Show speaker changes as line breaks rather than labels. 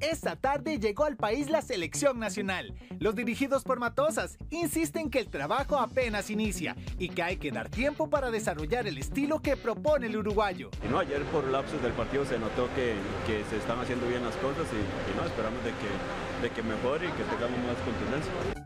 Esta tarde llegó al país la selección nacional. Los dirigidos por Matosas insisten que el trabajo apenas inicia y que hay que dar tiempo para desarrollar el estilo que propone el uruguayo.
Y no, ayer por lapsos del partido se notó que, que se están haciendo bien las cosas y, no, esperamos de que, de que mejore y que tengamos más contundencia.